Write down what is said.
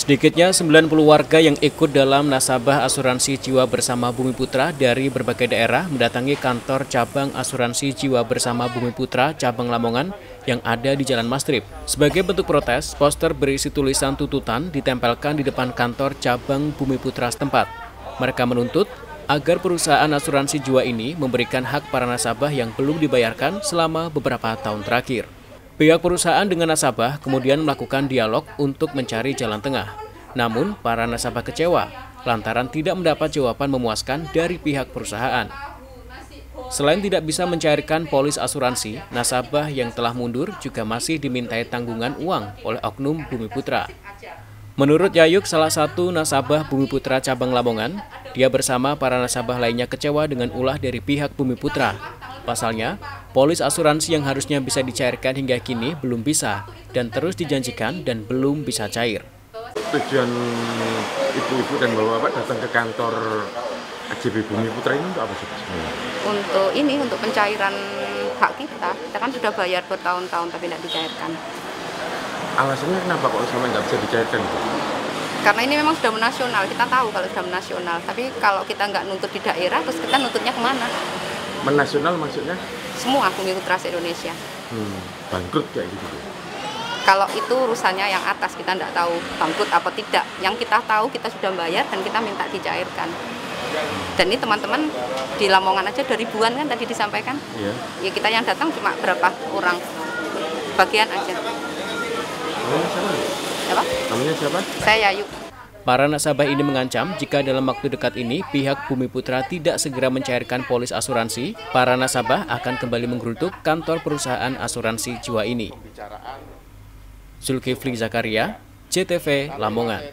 Sedikitnya 90 warga yang ikut dalam nasabah asuransi jiwa bersama Bumi Putra dari berbagai daerah mendatangi kantor cabang asuransi jiwa bersama Bumi Putra cabang Lamongan yang ada di Jalan Mastrip. Sebagai bentuk protes, poster berisi tulisan tuntutan ditempelkan di depan kantor cabang Bumi Putra setempat. Mereka menuntut agar perusahaan asuransi jiwa ini memberikan hak para nasabah yang belum dibayarkan selama beberapa tahun terakhir. Pihak perusahaan dengan nasabah kemudian melakukan dialog untuk mencari jalan tengah. Namun, para nasabah kecewa lantaran tidak mendapat jawaban memuaskan dari pihak perusahaan. Selain tidak bisa mencairkan polis asuransi, nasabah yang telah mundur juga masih dimintai tanggungan uang oleh oknum Bumi Putra. Menurut Yayuk, salah satu nasabah Bumi Putra cabang Lamongan, dia bersama para nasabah lainnya kecewa dengan ulah dari pihak Bumi Putra Pasalnya, polis asuransi yang harusnya bisa dicairkan hingga kini belum bisa dan terus dijanjikan dan belum bisa cair. Tujuan ibu-ibu dan bapak-bapak datang ke kantor AJB Bumi Putra ini untuk apa sih Untuk ini, untuk pencairan hak kita. Kita kan sudah bayar bertahun-tahun tapi tidak dicairkan. Alasannya kenapa kok selama nggak bisa dicairkan? Karena ini memang sudah menasional, kita tahu kalau sudah menasional. Tapi kalau kita nggak nuntut di daerah, terus kita nuntutnya ke mana? Menasional maksudnya? Semua Bumi Putra indonesia Hmm, bangkrut kayak gitu. Kalau itu urusannya yang atas kita tidak tahu bangkrut apa tidak. Yang kita tahu kita sudah bayar dan kita minta dicairkan. Dan ini teman-teman di Lamongan aja dari ribuan kan tadi disampaikan. Iya. Ya kita yang datang cuma berapa orang bagian aja. Namanya siapa? Apa? Namanya siapa? Saya Yuk. Para nasabah ini mengancam jika dalam waktu dekat ini pihak Bumi Putra tidak segera mencairkan polis asuransi, para nasabah akan kembali menggeruduk kantor perusahaan asuransi jiwa ini. Zulkifli Zakaria, CTV Lamongan.